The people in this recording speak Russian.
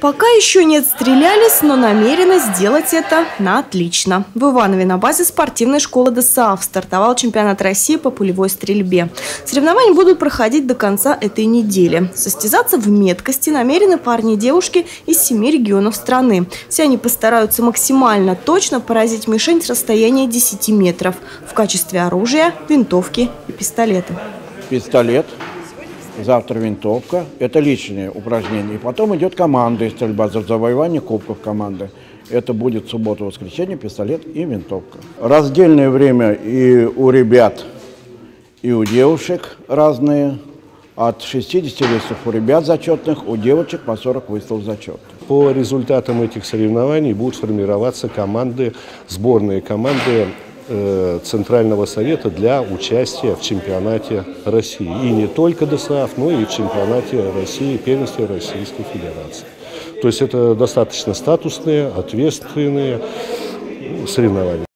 Пока еще не отстрелялись, но намерены сделать это на отлично. В Иванове на базе спортивной школы ДСАФ стартовал чемпионат России по пулевой стрельбе. Соревнования будут проходить до конца этой недели. Состязаться в меткости намерены парни и девушки из семи регионов страны. Все они постараются максимально точно поразить мишень с расстояния 10 метров. В качестве оружия – винтовки и пистолеты. пистолет, завтра винтовка. Это личные упражнения. И потом идет команда и стрельба за завоевание кубков команды. Это будет суббота-воскресенье, пистолет и винтовка. Раздельное время и у ребят, и у девушек разные. От 60 весов у ребят зачетных, у девочек по 40 выстрелов зачетных. По результатам этих соревнований будут формироваться команды, сборные команды Центрального совета для участия в чемпионате России. И не только ДСАФ, но и в чемпионате России, первенстве Российской Федерации. То есть это достаточно статусные, ответственные соревнования.